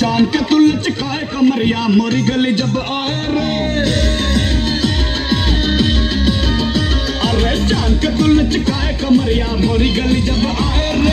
चाँद के तू कमरिया, मोरी गली जब आए रे। अरे चाँद के तू लचकाए कमरिया, मोरी गली जब आए रे।